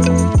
Música